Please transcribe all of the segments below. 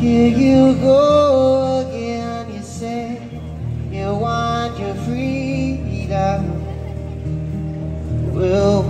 Here you go again, you say you want your freedom. Well,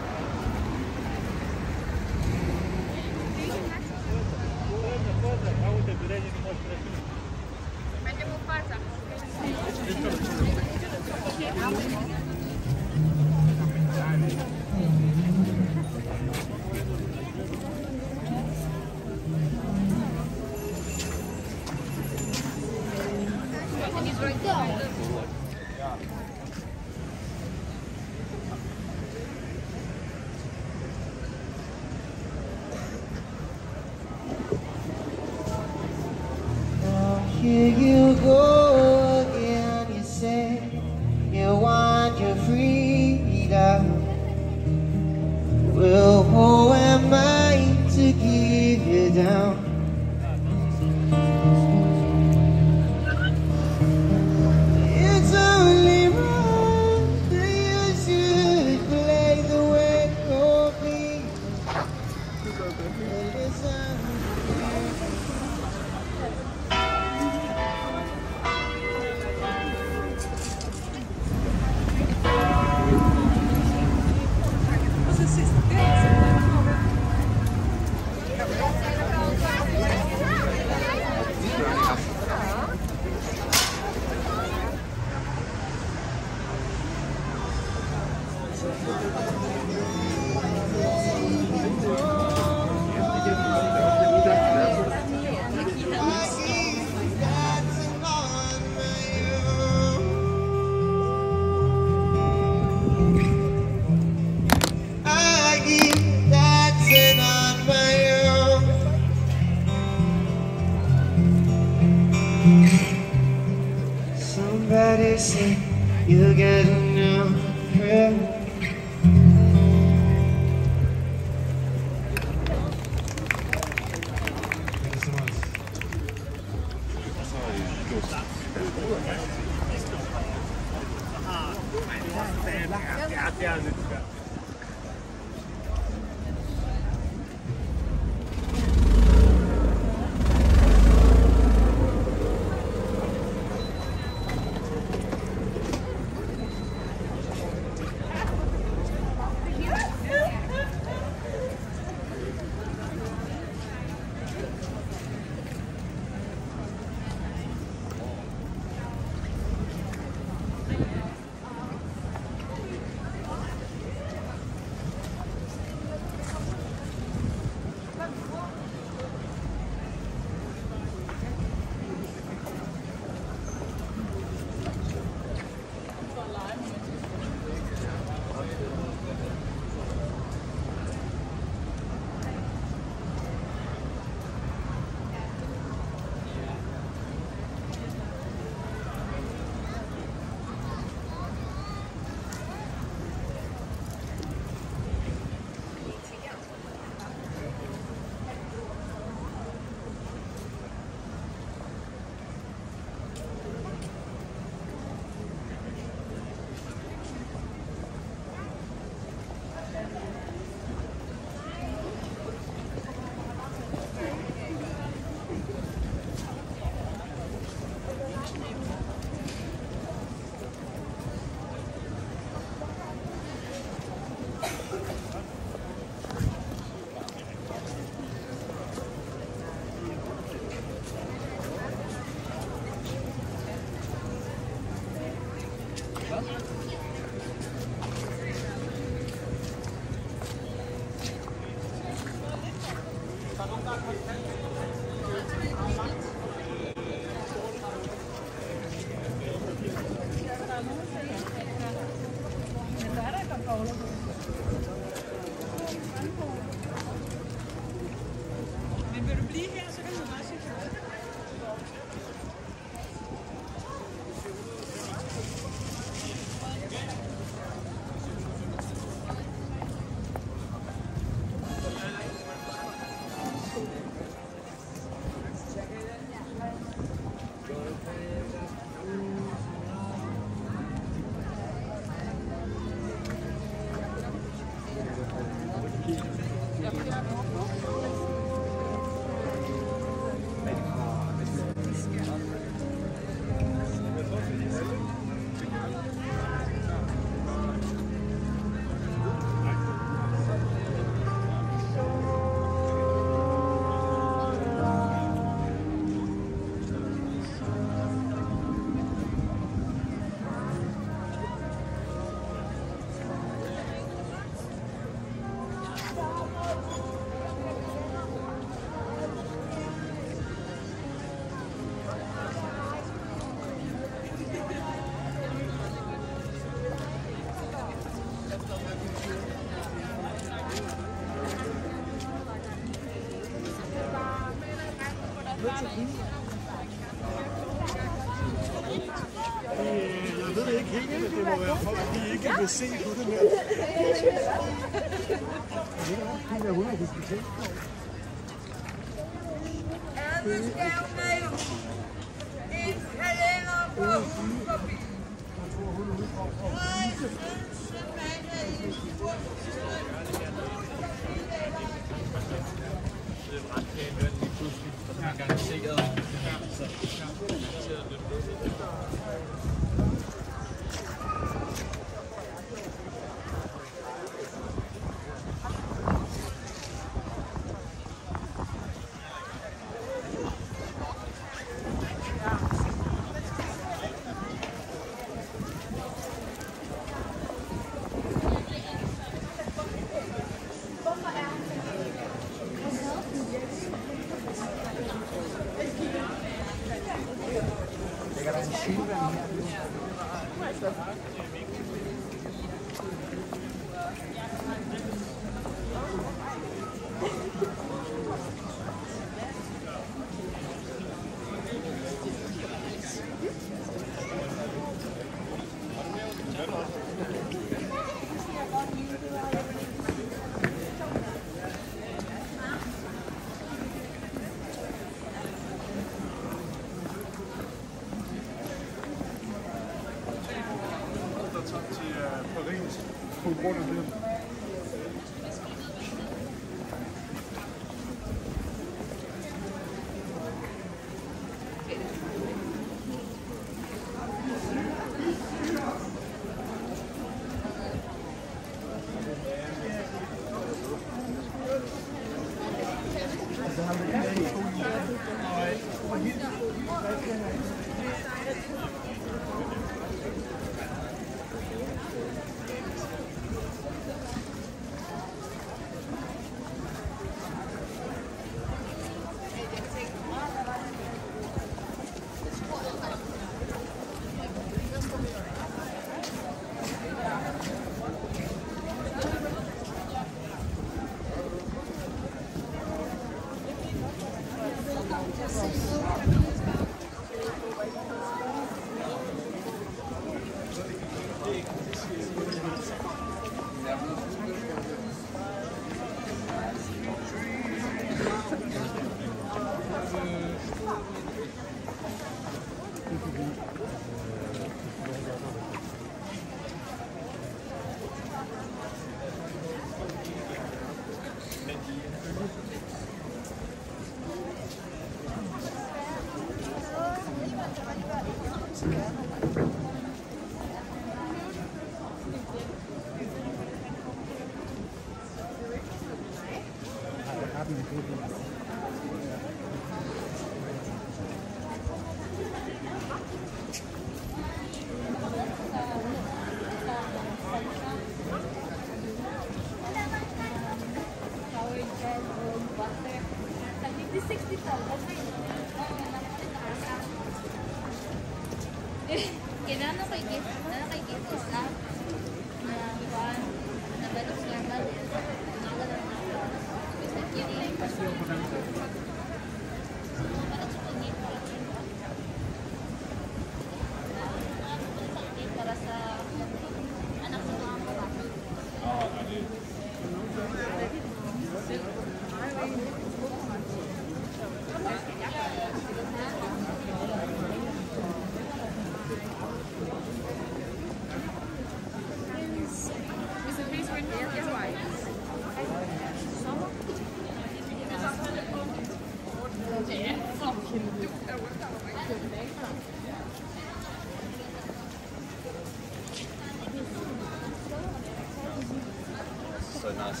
Han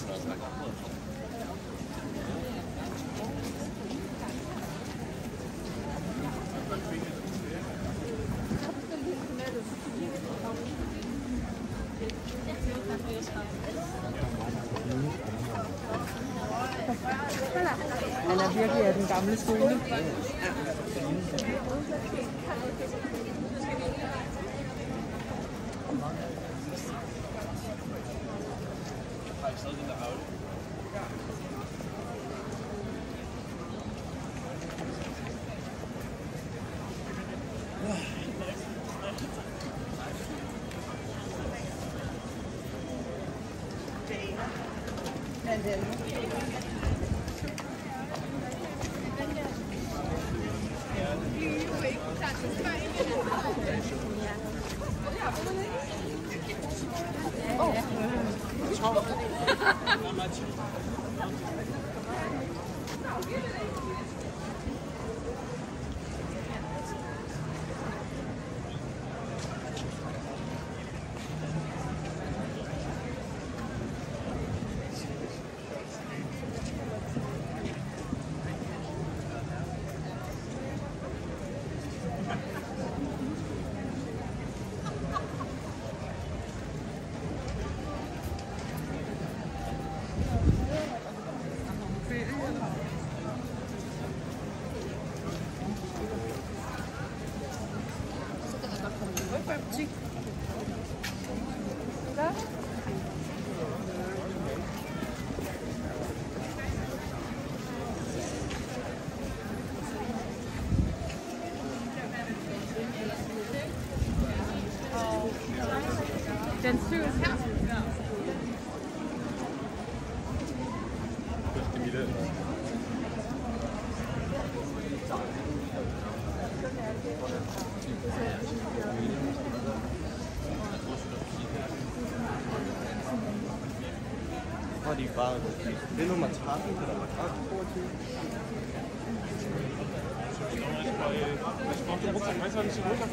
er virkelig af den gamle skole. Ware gut. Will nur mal Taten, kann aber gerade vorher. Ich brauche den Rucksack, weißt du, was ich den Rucksack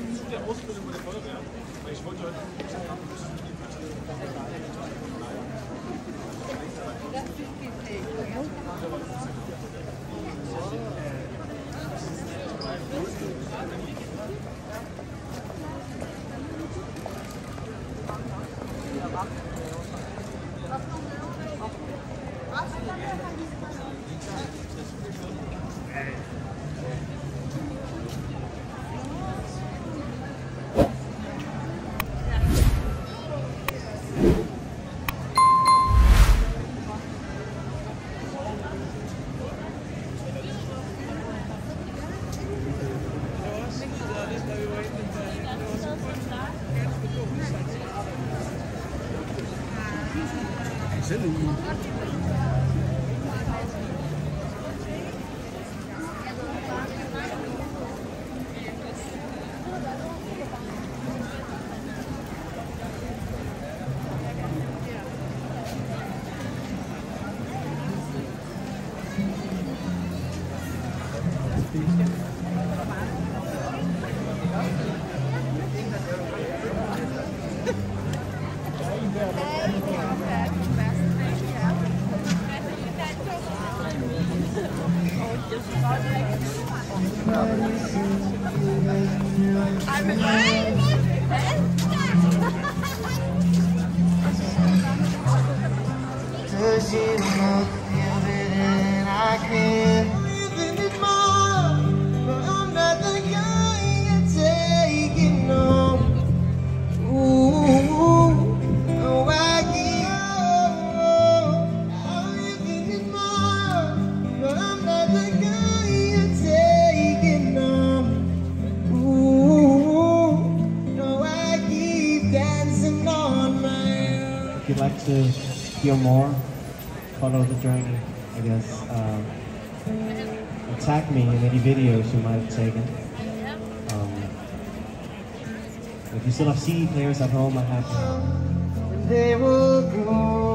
If you still have CD players at home, I have. They will go.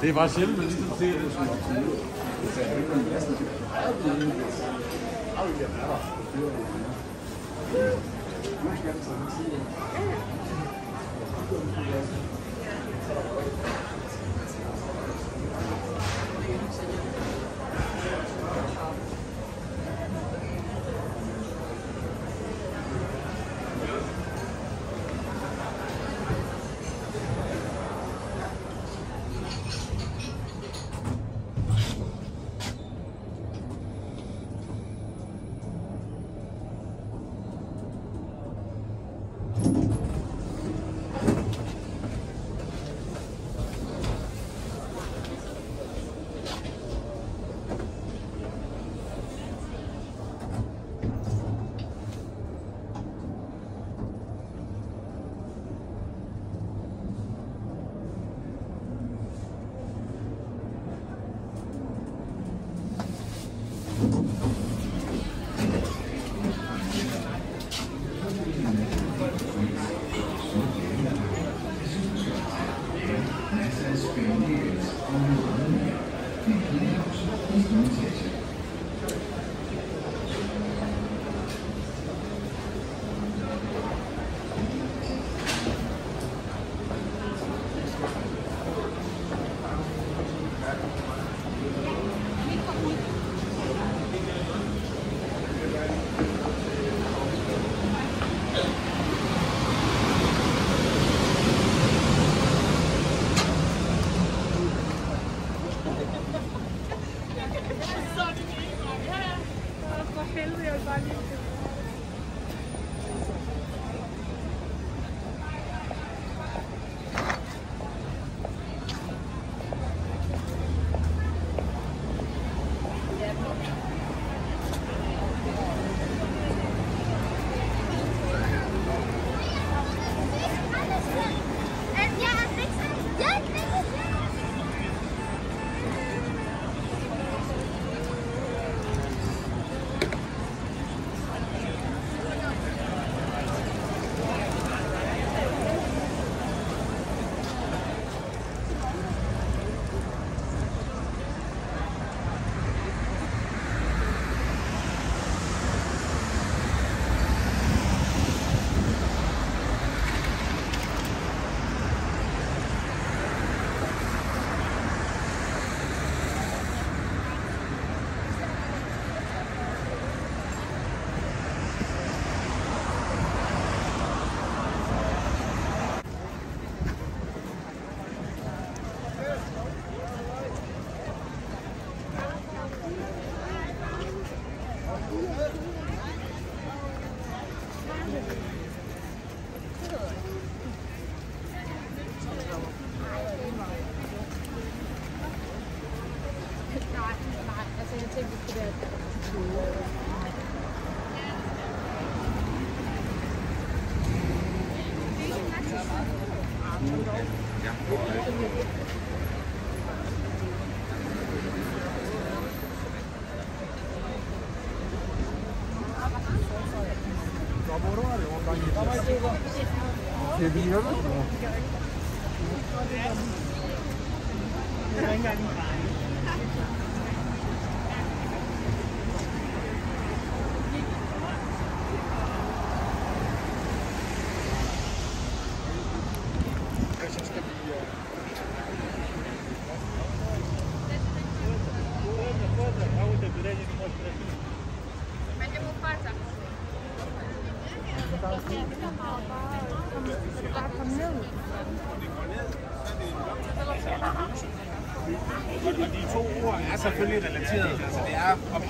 Det er bare sjældent, man ligesom ser det Og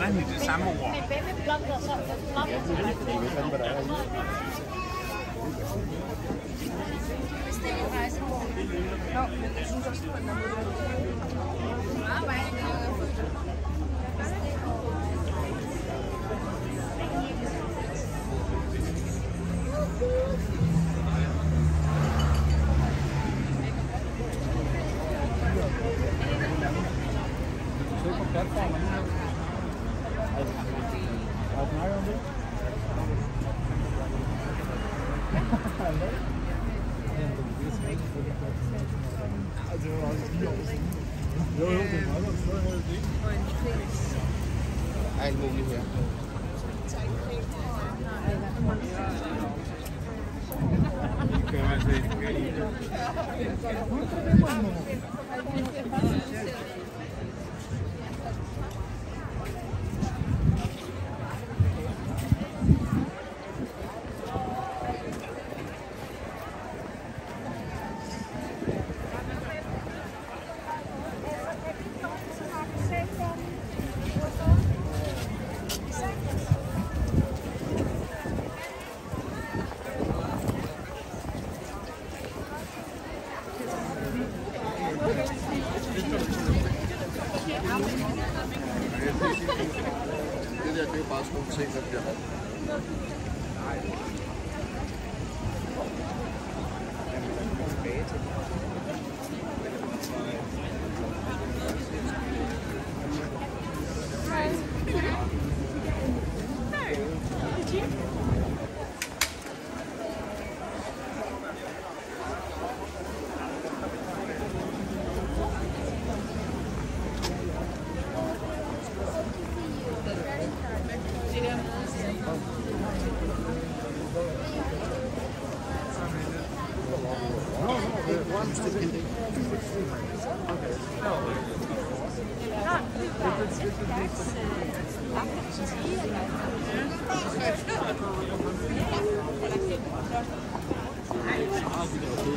Lain di. I'll move you here. You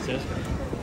successful.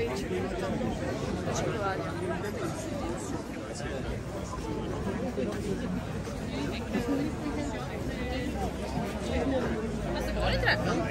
вечер в этом шоколаде. Has it got it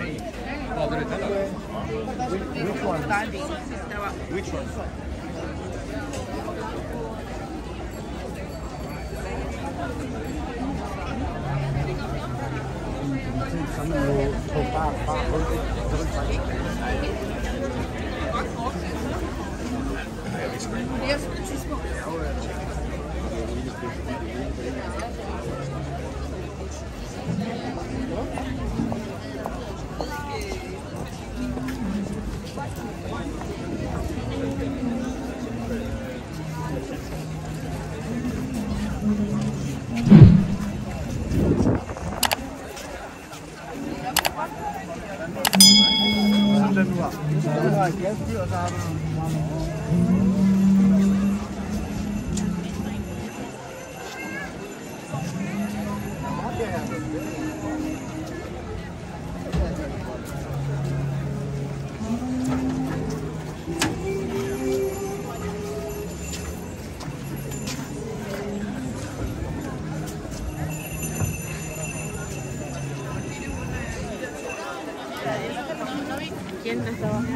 ¿Quién estaba?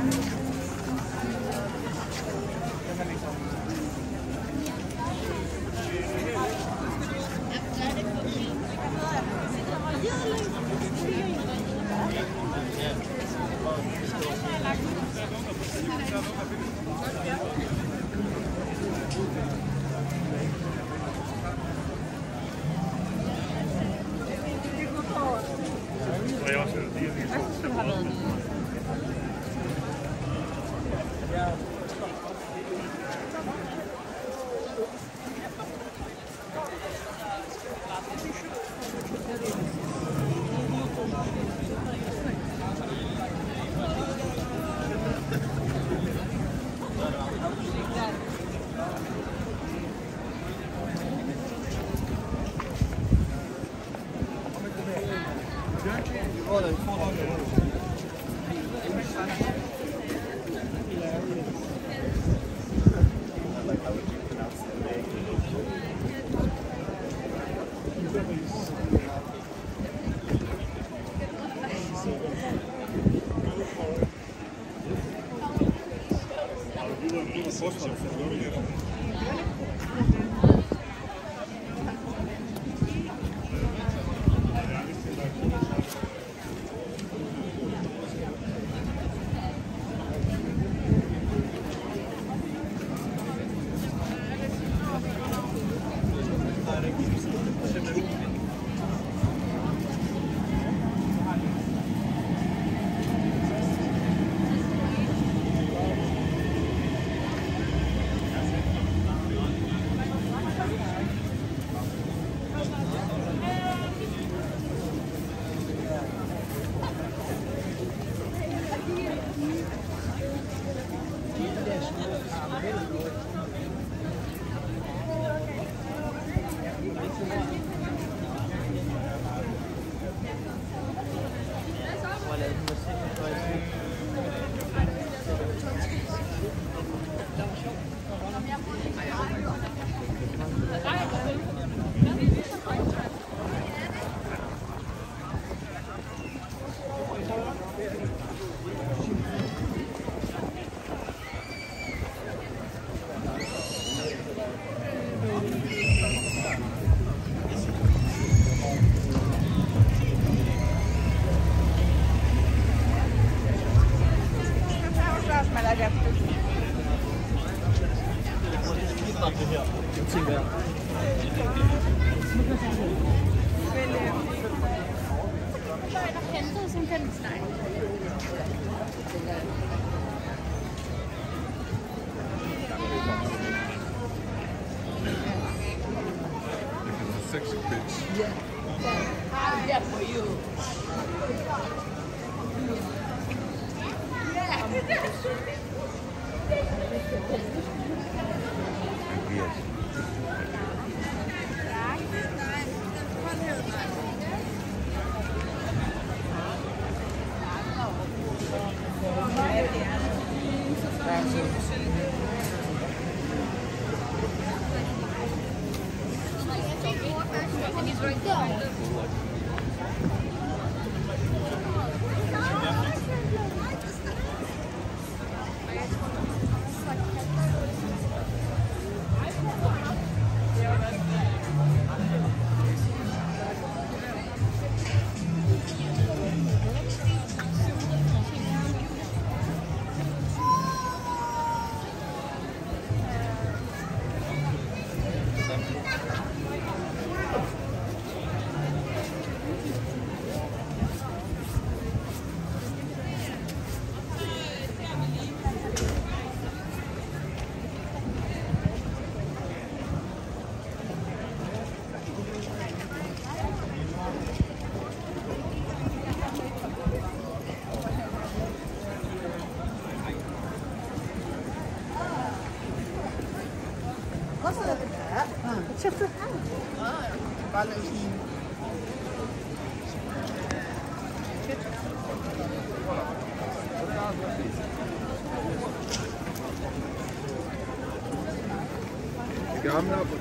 Aquí es. Gamle apoteker.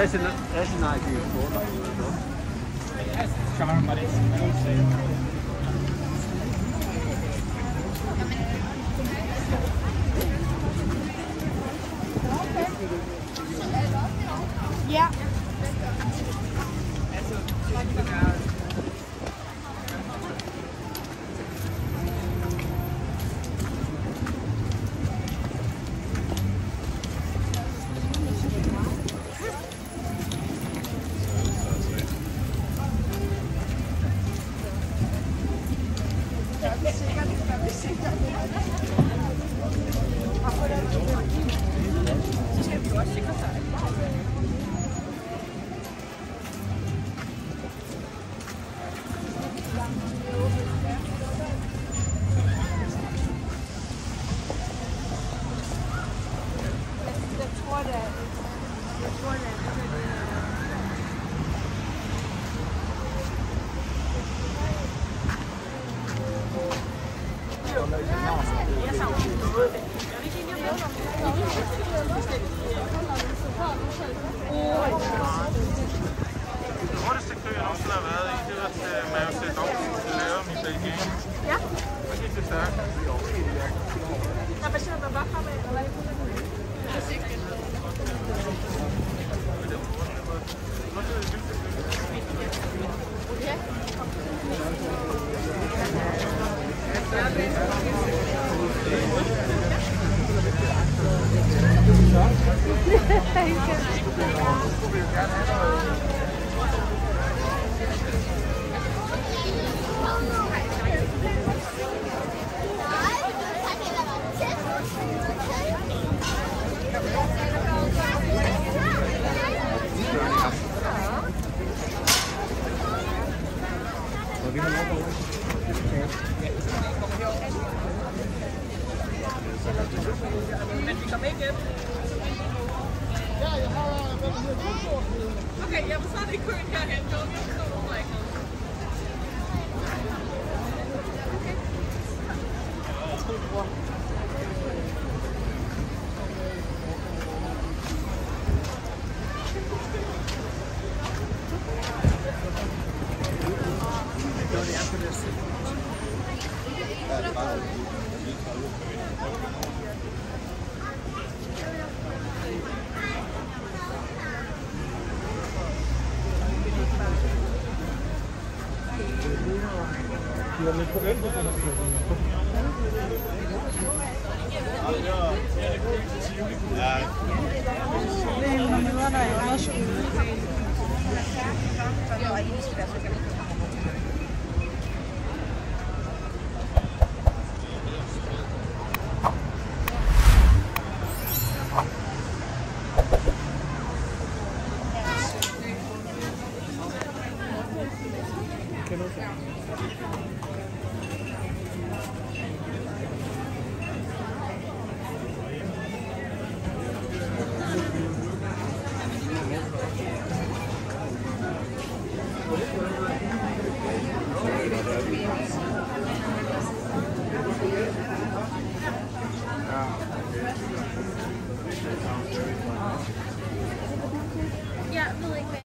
Er is een, er is